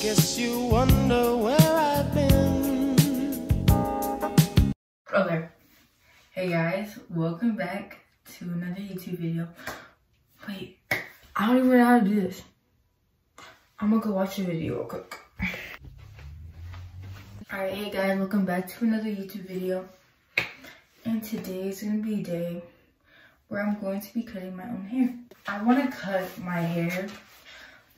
Guess you wonder where I've been. Okay. Hey guys, welcome back to another YouTube video. Wait, I don't even know how to do this. I'm gonna go watch the video real quick. Alright, hey guys, welcome back to another YouTube video. And today is gonna be a day where I'm going to be cutting my own hair. I wanna cut my hair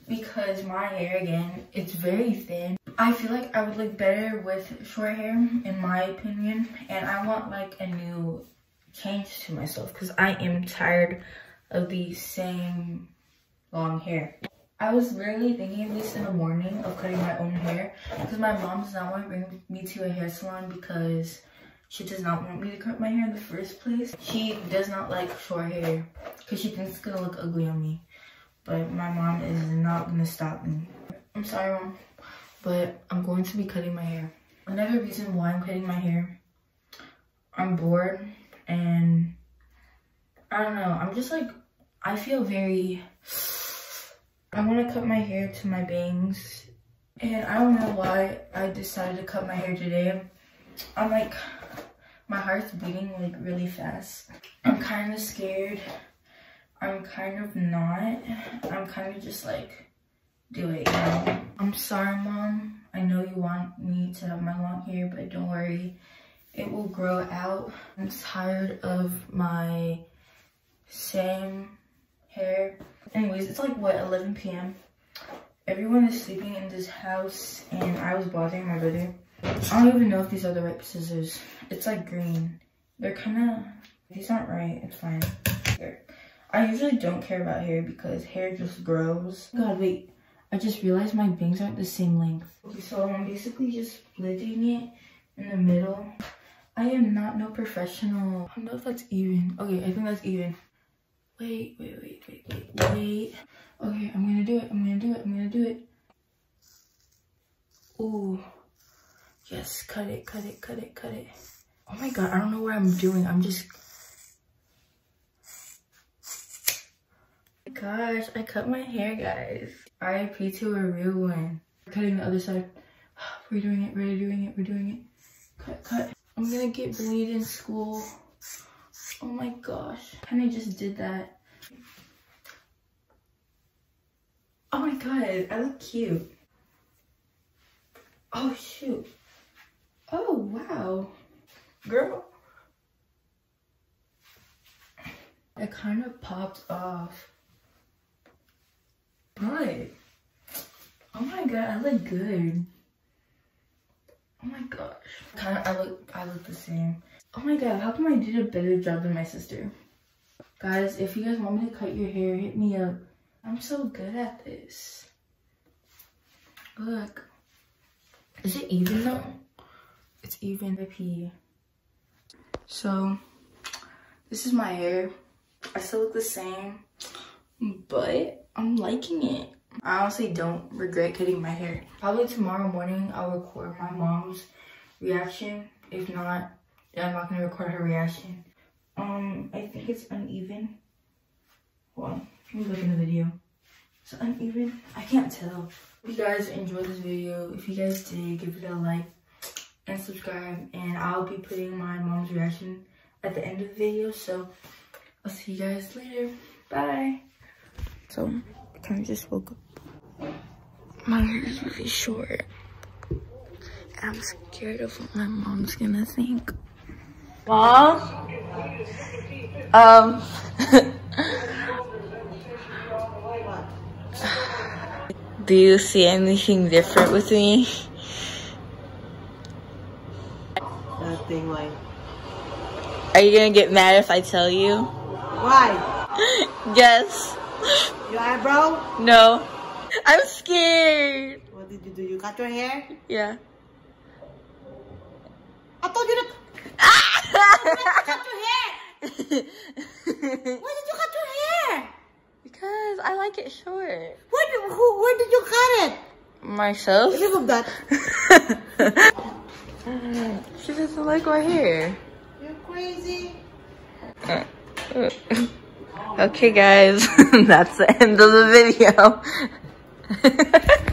because my hair, again, it's very thin. I feel like I would look better with short hair, in my opinion. And I want like a new change to myself because I am tired of the same long hair. I was literally thinking of this in the morning of cutting my own hair because my mom does not want to bring me to a hair salon because she does not want me to cut my hair in the first place. She does not like short hair because she thinks it's gonna look ugly on me. But my mom is not gonna stop me. I'm sorry mom, but I'm going to be cutting my hair. Another reason why I'm cutting my hair, I'm bored and I don't know, I'm just like, I feel very, I want to cut my hair to my bangs and I don't know why I decided to cut my hair today. I'm like, my heart's beating like really fast. I'm kind of scared. I'm kind of not. I'm kind of just like, do it, you know? I'm sorry, mom. I know you want me to have my long hair, but don't worry. It will grow out. I'm tired of my same hair. Anyways, it's like, what, 11 p.m.? Everyone is sleeping in this house, and I was bothering my brother. I don't even know if these are the right scissors. It's like green. They're kind of, these aren't right. It's fine. Here. I usually don't care about hair because hair just grows. God, wait. I just realized my bangs aren't the same length. Okay, so I'm basically just splitting it in the middle. I am not no professional. I don't know if that's even. Okay, I think that's even. Wait, wait, wait, wait, wait, wait. Okay, I'm gonna do it. I'm gonna do it. I'm gonna do it. Ooh. Yes, cut it, cut it, cut it, cut it. Oh my god, I don't know what I'm doing. I'm just... Gosh, I cut my hair, guys. RIP to a real one. Cutting the other side. We're doing it, we're doing it, we're doing it. Cut, cut. I'm gonna get bullied in school. Oh my gosh. Kinda just did that. Oh my god, I look cute. Oh shoot. Oh, wow. Girl. It kind of popped off. But, oh my god, I look good. Oh my gosh. Kind of, I look, I look the same. Oh my god, how come I did a better job than my sister? Guys, if you guys want me to cut your hair, hit me up. I'm so good at this. Look. Is it even though? It's even the P. So, this is my hair. I still look the same, but I'm liking it. I honestly don't regret cutting my hair. Probably tomorrow morning I'll record my mom's reaction. If not, I'm not gonna record her reaction. Um, I think it's uneven. On, let me look in the video. It's uneven. I can't tell. If you guys enjoyed this video, if you guys did, give it a like and subscribe. And I'll be putting my mom's reaction at the end of the video. So I'll see you guys later. Bye. So I kind of just woke up. My hair is really short. I'm scared of what my mom's gonna think. Mom? Um. Do you see anything different with me? Nothing like. Are you gonna get mad if I tell you? Why? Yes. Your eyebrow? No. I'm scared. What did you do? You cut your hair? Yeah. I told you to Ah! you cut your hair. Why did you cut your hair? because I like it short. Where did, who, where did you cut it? Myself? Look at that. she doesn't like my hair. You're crazy. Okay guys, that's the end of the video.